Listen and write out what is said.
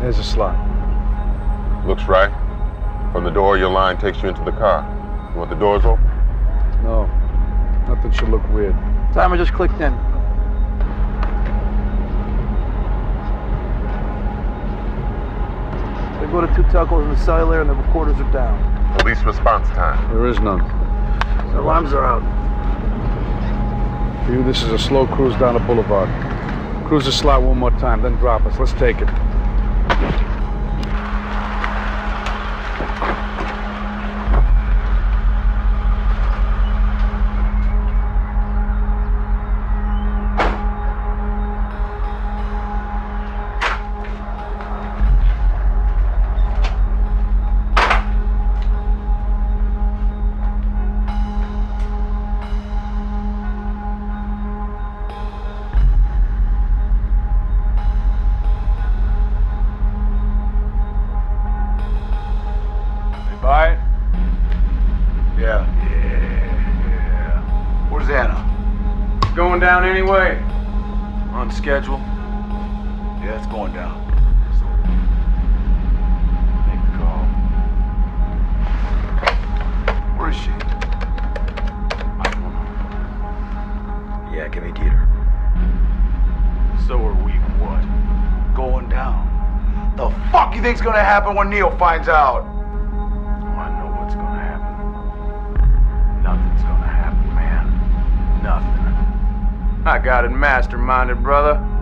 There's a slot. Looks right. From the door, your line takes you into the car. You want the doors open? No. Nothing should look weird. Timer just clicked in. They go to two telcos in the cellular and the recorders are down. Police response time. There is none. The alarms are out. For you, this is a slow cruise down the boulevard. Cruise the slot one more time, then drop us. Let's take it. They buy it? Yeah. Yeah. Where's Anna? Going down anyway. On schedule. Yeah, it's going down. Where is she? I don't. Yeah, give me Dieter. So are we what? Going down. The fuck you think's gonna happen when Neil finds out? I got it masterminded, brother.